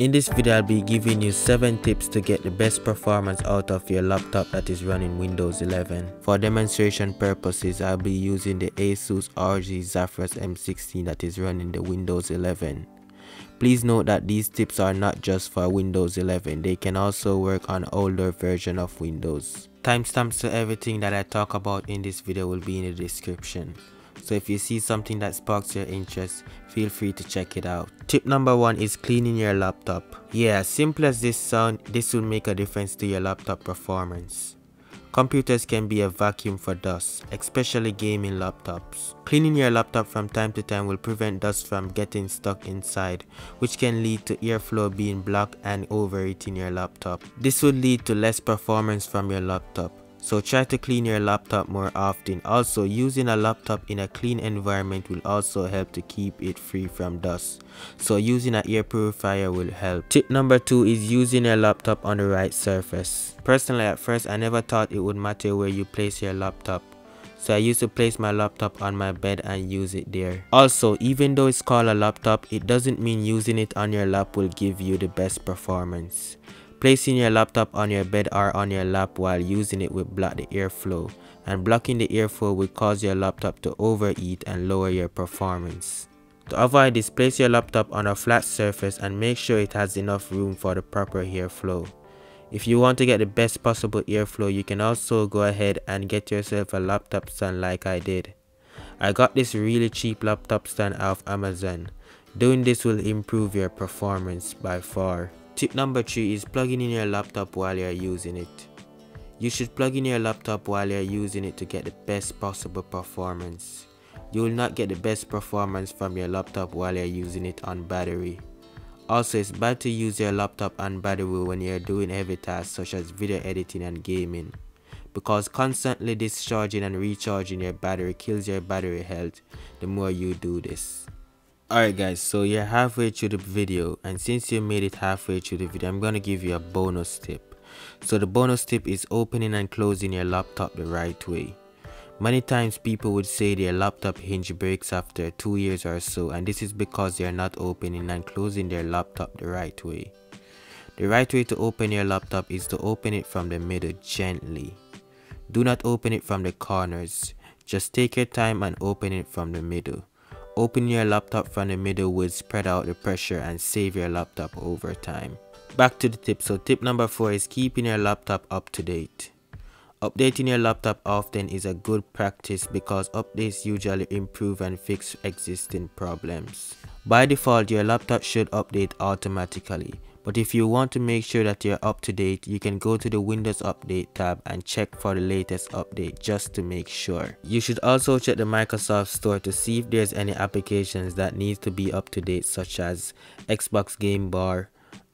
In this video I'll be giving you 7 tips to get the best performance out of your laptop that is running Windows 11. For demonstration purposes I'll be using the Asus ROG Zephyrus M16 that is running the Windows 11. Please note that these tips are not just for Windows 11, they can also work on older version of Windows. Timestamps to everything that I talk about in this video will be in the description. So if you see something that sparks your interest, feel free to check it out. Tip number one is cleaning your laptop. Yeah, simple as this sound, this will make a difference to your laptop performance. Computers can be a vacuum for dust, especially gaming laptops. Cleaning your laptop from time to time will prevent dust from getting stuck inside, which can lead to airflow being blocked and overheating your laptop. This will lead to less performance from your laptop. So try to clean your laptop more often. Also, using a laptop in a clean environment will also help to keep it free from dust. So using an air purifier will help. Tip number 2 is using your laptop on the right surface. Personally at first I never thought it would matter where you place your laptop. So I used to place my laptop on my bed and use it there. Also, even though it's called a laptop, it doesn't mean using it on your lap will give you the best performance. Placing your laptop on your bed or on your lap while using it will block the airflow, and blocking the airflow will cause your laptop to overheat and lower your performance. To avoid this, place your laptop on a flat surface and make sure it has enough room for the proper airflow. If you want to get the best possible airflow, you can also go ahead and get yourself a laptop stand like I did. I got this really cheap laptop stand off Amazon. Doing this will improve your performance by far. Tip number 3 is plugging in your laptop while you're using it. You should plug in your laptop while you're using it to get the best possible performance. You will not get the best performance from your laptop while you're using it on battery. Also, it's bad to use your laptop on battery when you're doing heavy tasks such as video editing and gaming. Because constantly discharging and recharging your battery kills your battery health the more you do this. Alright guys, so you're halfway through the video and since you made it halfway through the video, I'm to give you a bonus tip. So the bonus tip is opening and closing your laptop the right way. Many times people would say their laptop hinge breaks after 2 years or so and this is because they are not opening and closing their laptop the right way. The right way to open your laptop is to open it from the middle gently. Do not open it from the corners, just take your time and open it from the middle. Open your laptop from the middle would spread out the pressure and save your laptop over time. Back to the tip. So tip number 4 is keeping your laptop up to date. Updating your laptop often is a good practice because updates usually improve and fix existing problems. By default, your laptop should update automatically but if you want to make sure that you're up to date, you can go to the Windows Update tab and check for the latest update just to make sure. You should also check the Microsoft Store to see if there's any applications that need to be up to date such as Xbox Game Bar,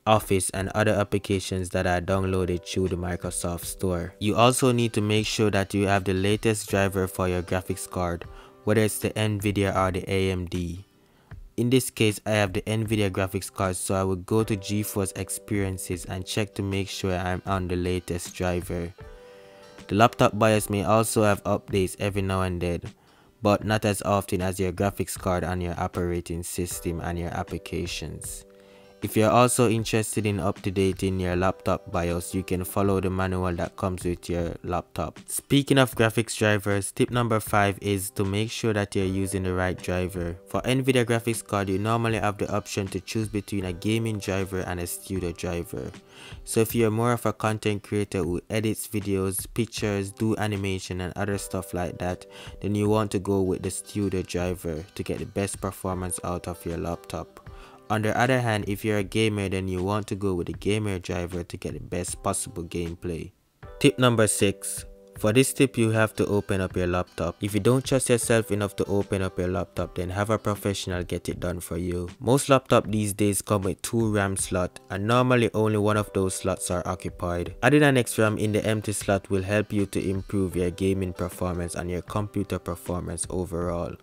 Office and other applications that are downloaded through the Microsoft Store. You also need to make sure that you have the latest driver for your graphics card, whether it's the Nvidia or the AMD. In this case, I have the NVIDIA graphics card so I will go to GeForce Experiences and check to make sure I'm on the latest driver. The laptop BIOS may also have updates every now and then, but not as often as your graphics card and your operating system and your applications. If you're also interested in up-to-dating your laptop BIOS, you can follow the manual that comes with your laptop. Speaking of graphics drivers, tip number 5 is to make sure that you're using the right driver. For NVIDIA graphics card, you normally have the option to choose between a gaming driver and a studio driver. So if you're more of a content creator who edits videos, pictures, do animation and other stuff like that, then you want to go with the studio driver to get the best performance out of your laptop. On the other hand, if you're a gamer then you want to go with a gamer driver to get the best possible gameplay. Tip number 6. For this tip you have to open up your laptop. If you don't trust yourself enough to open up your laptop then have a professional get it done for you. Most laptops these days come with 2 RAM slots and normally only one of those slots are occupied. Adding an extra RAM in the empty slot will help you to improve your gaming performance and your computer performance overall.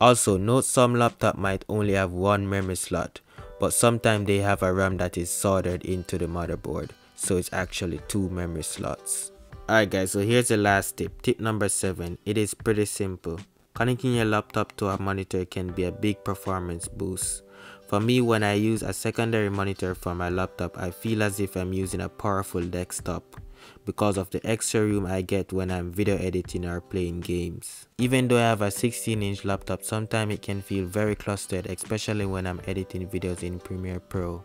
Also, note some laptop might only have one memory slot, but sometimes they have a RAM that is soldered into the motherboard, so it's actually two memory slots. Alright guys, so here's the last tip. Tip number 7. It is pretty simple. Connecting your laptop to a monitor can be a big performance boost. For me, when I use a secondary monitor for my laptop, I feel as if I'm using a powerful desktop because of the extra room I get when I'm video editing or playing games. Even though I have a 16 inch laptop, sometimes it can feel very clustered especially when I'm editing videos in Premiere Pro.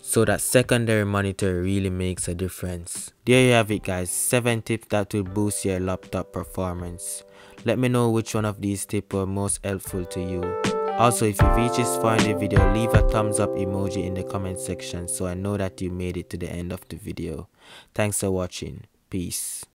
So that secondary monitor really makes a difference. There you have it guys, 7 tips that will boost your laptop performance. Let me know which one of these tips were most helpful to you. Also, if you reached this far in the video, leave a thumbs up emoji in the comment section so I know that you made it to the end of the video. Thanks for watching. Peace.